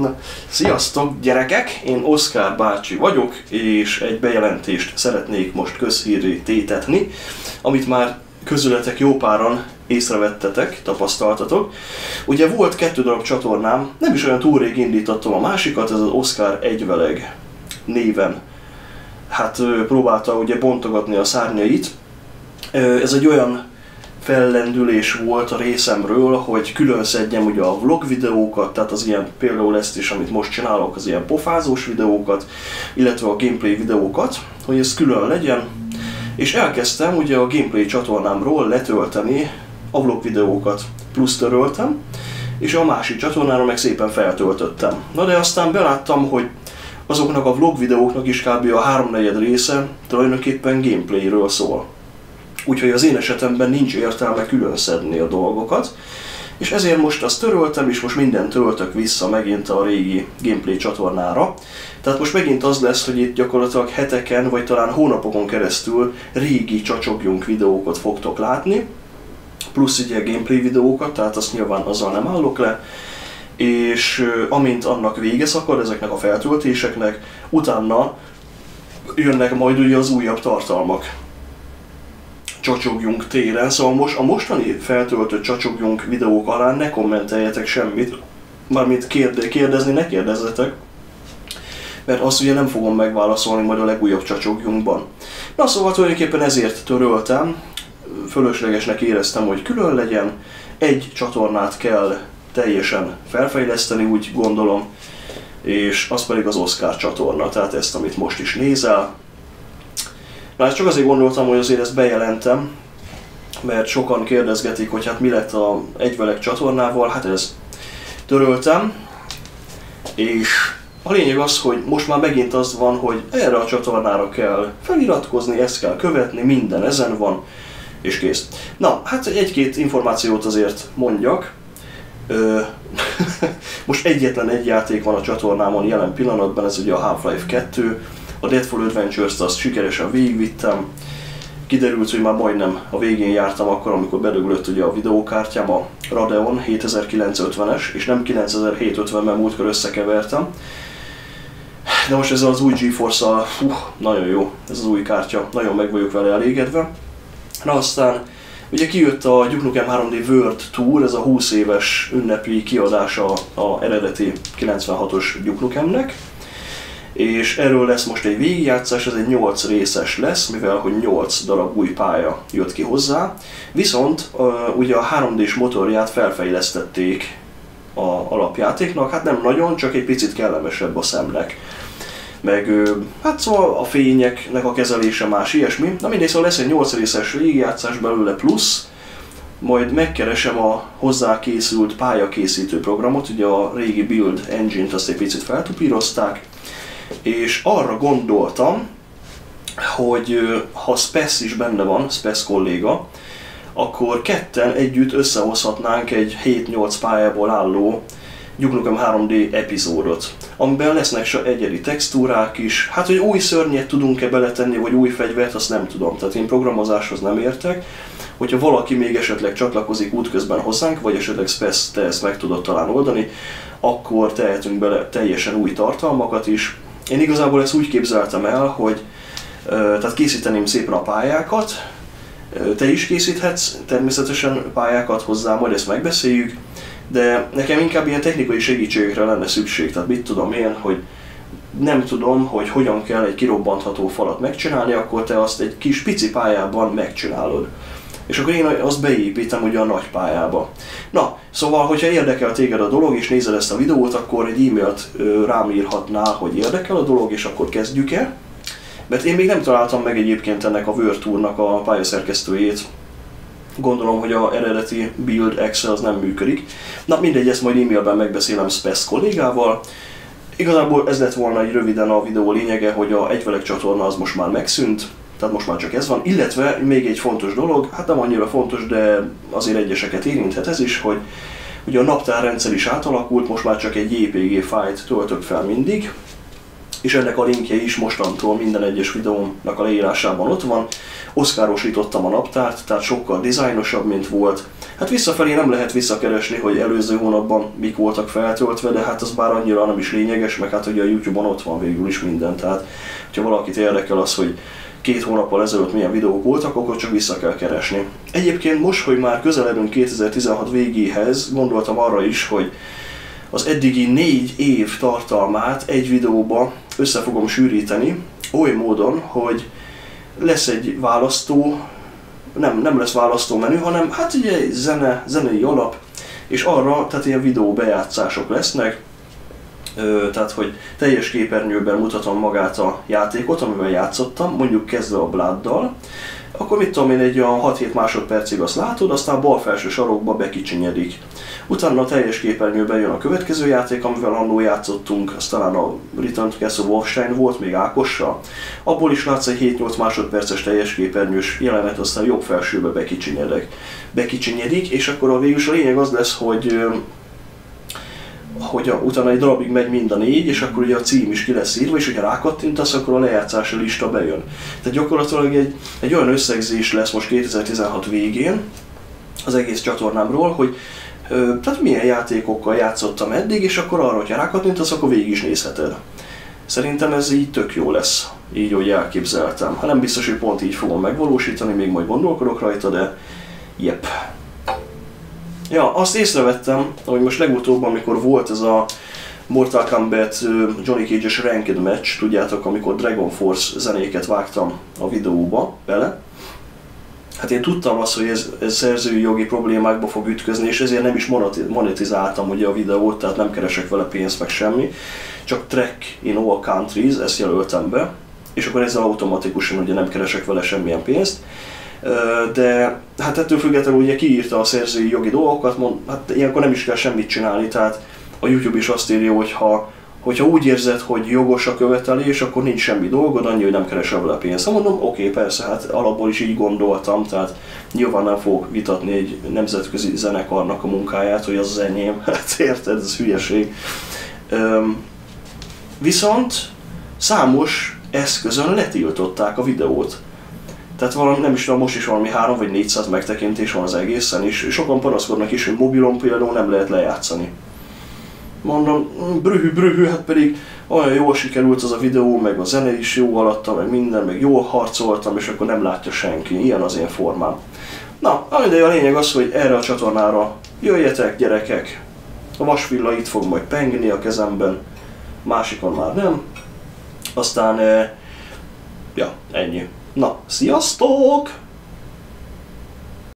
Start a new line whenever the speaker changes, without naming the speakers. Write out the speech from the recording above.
Na, sziasztok gyerekek, én Oszkár bácsi vagyok, és egy bejelentést szeretnék most közhírré tétetni, amit már közületek jó páran észrevettetek, tapasztaltatok. Ugye volt kettő darab csatornám, nem is olyan túl rég indítottam a másikat, ez az Oscar Egyveleg néven. Hát próbálta ugye bontogatni a szárnyait. Ez egy olyan fellendülés volt a részemről, hogy külön szedjem ugye a vlog videókat, tehát az ilyen például ezt is, amit most csinálok, az ilyen pofázós videókat, illetve a gameplay videókat, hogy ez külön legyen, és elkezdtem ugye a gameplay csatornámról letölteni a vlog videókat, plusz töröltem, és a másik csatornára meg szépen feltöltöttem. Na de aztán beláttam, hogy azoknak a vlog videóknak is kb. a háromnegyed része tulajdonképpen gameplayről szól. Úgyhogy az én esetemben nincs értelme külön szedni a dolgokat, és ezért most azt töröltem, és most mindent töltök vissza megint a régi gameplay csatornára. Tehát most megint az lesz, hogy itt gyakorlatilag heteken, vagy talán hónapokon keresztül régi csacsogjunk videókat fogtok látni, plusz ugye gameplay videókat, tehát azt nyilván azzal nem állok le, és amint annak vége szakad ezeknek a feltöltéseknek, utána jönnek majd ugye az újabb tartalmak csacsogjunk téren, szóval most a mostani feltöltött csacsogjunk videók alá ne kommenteljetek semmit, mármint kérde, kérdezni ne kérdezzetek, mert azt ugye nem fogom megválaszolni majd a legújabb csacsogjunkban. Na szóval tulajdonképpen ezért töröltem, fölöslegesnek éreztem, hogy külön legyen, egy csatornát kell teljesen felfejleszteni, úgy gondolom, és az pedig az Oscar csatorna, tehát ezt, amit most is nézel. Na ezt csak azért gondoltam, hogy azért ezt bejelentem, mert sokan kérdezgetik, hogy hát mi lett a egyvelek csatornával, hát ez töröltem, és a lényeg az, hogy most már megint az van, hogy erre a csatornára kell feliratkozni, ezt kell követni, minden ezen van, és kész. Na, hát egy-két információt azért mondjak. Most egyetlen egy játék van a csatornámon jelen pillanatban, ez ugye a Half-Life 2. A Deadfall Adventures-t azt sikeresen végigvittem. Kiderült, hogy már majdnem a végén jártam akkor, amikor bedöglött ugye a videókártyám, a Radeon 7950-es, és nem 9750-ben múltkor összekevertem. De most ezzel az új GeForce-szal, nagyon jó ez az új kártya, nagyon meg vagyok vele elégedve. Na aztán ugye kijött a Duke Nukem 3D World Tour, ez a 20 éves ünnepi kiadása a eredeti 96-os Duke Nukemnek, és erről lesz most egy végigjátszás, ez egy 8 részes lesz, mivel hogy 8 darab új pálya jött ki hozzá, viszont ugye a 3D-s motorját felfejlesztették a alapjátéknak, hát nem nagyon, csak egy picit kellemesebb a szemnek. Meg hát szóval a fényeknek a kezelése más ilyesmi. Na mindegy, szóval lesz egy 8 részes végigjátszás belőle plusz, majd megkeresem a hozzá készült pályakészítő programot, ugye a régi Build Engine-t azt egy picit feltupírozták, és arra gondoltam, hogy ha Spesz is benne van, Spesz kolléga, akkor ketten együtt összehozhatnánk egy 7-8 pályából álló Duke Nukem 3D epizódot, amiben lesznek egyedi textúrák is. Hát, hogy új szörnyet tudunk-e beletenni, vagy új fegyvert, azt nem tudom. Tehát én programozáshoz nem értek. Hogyha valaki még esetleg csatlakozik útközben hozzánk, vagy esetleg Spesz, te ezt meg tudod talán oldani, akkor tehetünk bele teljesen új tartalmakat is. Én igazából ezt úgy képzeltem el, hogy tehát készíteném szépen a pályákat, te is készíthetsz természetesen pályákat hozzá, majd ezt megbeszéljük, de nekem inkább ilyen technikai segítségekre lenne szükség, tehát mit tudom én, hogy nem tudom, hogy hogyan kell egy kirobbantható falat megcsinálni, akkor te azt egy kis pici pályában megcsinálod. És akkor én azt beépítem ugye a nagy pályába. Na, szóval, hogyha érdekel téged a dolog, és nézed ezt a videót, akkor egy e-mailt rám írhatnál, hogy érdekel a dolog, és akkor kezdjük el. Mert én még nem találtam meg egyébként ennek a Word Tournak a pályaszerkesztőjét, Gondolom, hogy a eredeti build Excel az nem működik. Na mindegy, ezt majd e-mailben megbeszélem Spesz kollégával. Igazából ez lett volna egy röviden a videó lényege, hogy a egyvelek csatorna az most már megszűnt, tehát most már csak ez van, illetve még egy fontos dolog, hát nem annyira fontos, de azért egyeseket érinthet ez is, hogy ugye a naptárrendszer is átalakult, most már csak egy JPG fájlt töltök fel mindig, és ennek a linkje is mostantól minden egyes videómnak a leírásában ott van. Oszkárosítottam a naptárt, tehát sokkal dizájnosabb, mint volt. Hát visszafelé nem lehet visszakeresni, hogy előző hónapban mik voltak feltöltve, de hát az bár annyira nem is lényeges, meg hát ugye a Youtube-on ott van végül is minden, tehát ha valakit érdekel az, hogy két hónappal ezelőtt milyen videók voltak, akkor csak vissza kell keresni. Egyébként most, hogy már közeledünk 2016 végéhez, gondoltam arra is, hogy az eddigi négy év tartalmát egy videóba össze fogom sűríteni, oly módon, hogy lesz egy választó, nem, nem lesz választó menü, hanem hát ugye zene, zenei alap, és arra, tehát ilyen videó bejátszások lesznek, tehát hogy teljes képernyőben mutatom magát a játékot, amivel játszottam, mondjuk kezdve a Blooddal, akkor mit tudom én, egy olyan 6-7 másodpercig azt látod, aztán bal felső sarokba bekicsinyedik. Utána a teljes képernyőben jön a következő játék, amivel annó játszottunk, az talán a Return to Castle Wolfstein volt, még Ákossal. Abból is látsz egy 7-8 másodperces teljes képernyős jelenet, aztán jobb felsőbe bekicsinyedek. Bekicsinyedik, és akkor a végül a lényeg az lesz, hogy hogy a, utána egy darabig megy mind a négy, és akkor ugye a cím is ki lesz írva, és hogyha rákattintasz, akkor a lejátszási lista bejön. Tehát gyakorlatilag egy, egy olyan összegzés lesz most 2016 végén az egész csatornámról, hogy ö, tehát milyen játékokkal játszottam eddig, és akkor arra, hogyha rákattintasz, akkor végig is nézheted. Szerintem ez így tök jó lesz, így, hogy elképzeltem. Ha nem biztos, hogy pont így fogom megvalósítani, még majd gondolkodok rajta, de jep. Ja, azt észrevettem, hogy most legutóbb, amikor volt ez a Mortal Kombat Johnny Cage-es Ranked match, tudjátok, amikor Dragon Force zenéket vágtam a videóba bele, Hát én tudtam azt, hogy ez, ez szerzői jogi problémákba fog ütközni, és ezért nem is monetizáltam ugye a videót, tehát nem keresek vele pénzt meg semmi, csak track in all countries, ezt jelöltem be, és akkor ezzel automatikusan ugye nem keresek vele semmilyen pénzt de hát ettől függetlenül ugye kiírta a szerzői jogi dolgokat, mond, hát ilyenkor nem is kell semmit csinálni, tehát a YouTube is azt írja, hogy ha hogyha úgy érzed, hogy jogos a követelés, akkor nincs semmi dolgod, annyi, hogy nem keresel vele pénzt. Ha mondom, oké, persze, hát alapból is így gondoltam, tehát nyilván nem fogok vitatni egy nemzetközi zenekarnak a munkáját, hogy az az enyém, hát érted, ez hülyeség. Üm, viszont számos eszközön letiltották a videót. Tehát valami, nem is tudom, most is valami 3 vagy 400 megtekintés van az egészen, és sokan panaszkodnak is, hogy mobilon például nem lehet lejátszani. Mondom, brühű, brühű, hát pedig olyan jól sikerült az a videó, meg a zene is jó alatta, meg minden, meg jól harcoltam, és akkor nem látja senki. Ilyen az én formám. Na, de a lényeg az, hogy erre a csatornára jöjjetek, gyerekek. A vasvilla itt fog majd pengni a kezemben, másikon már nem. Aztán, eh, ja, ennyi. Na, sziasztok!